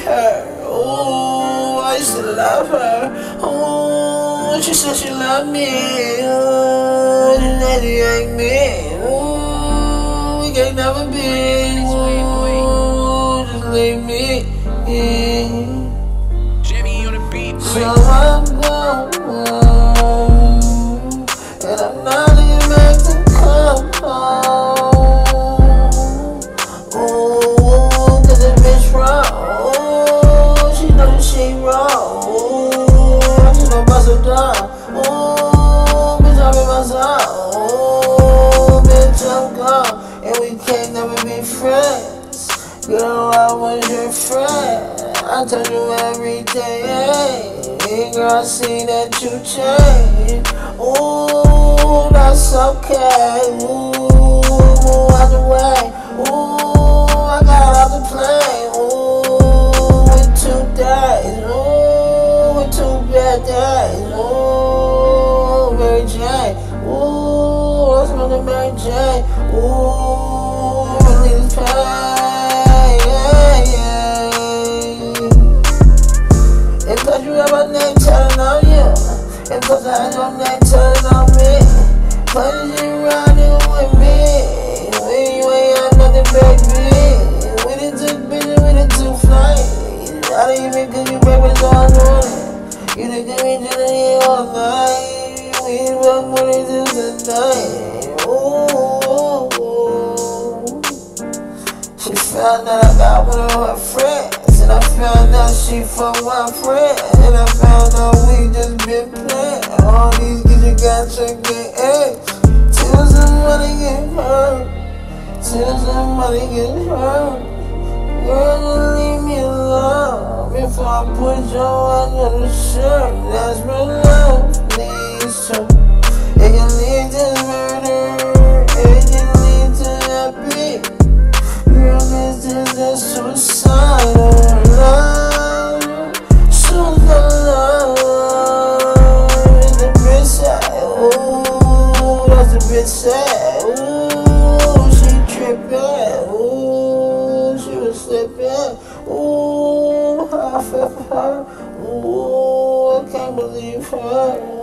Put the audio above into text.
her. Ooh, I used to love her. Ooh, oh, she said she loved me. Said she hate me. Ooh, we can never be. Just leave me. Jimmy on the beat, So. I'm gone, we can't never be friends. Girl, I was your friend. I told you every day. Girl, I see that you change. Ooh, that's okay. Ooh, move out the way. Ooh, I got off the plane. Ooh, in two days. Ooh, in two bad days. Ooh, Mary Jane. Ooh, I'm smoking Mary Jane. Ooh, my telling on you. If cause I your name telling on me. Is you riding with me? When you ain't got nothing, baby. We done took bitches, we done took flight. I didn't even give you breakfast all morning. You done give me dinner all night. We ain't work morning till the night. Ooh. She found out I got one of her friends she fuck my friend. And I found out we just been playing. All these bitches got to get eggs Till somebody get hurt. Till somebody get hurt. Girl, just leave me alone. Before I put your under the shirt That's real love, please so It can lead to murder. It can lead to happy. Girl, this is a suicidal love. That's sad. Ooh, she tripping. Ooh, she was slipping. Ooh, I fell for her. Ooh, I can't believe her.